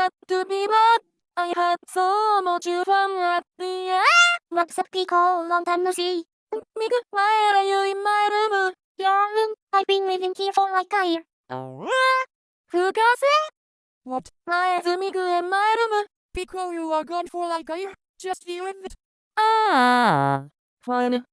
had to be back. I had so much fun at the end. What's up, Piko? Long time no see. Miku, why are you in my room? Darling, I've been living here for like a year. Oh, Fukase? What? Why is Miku in my room? Piko, you are gone for like a year. Just deal with it. Ah, fine.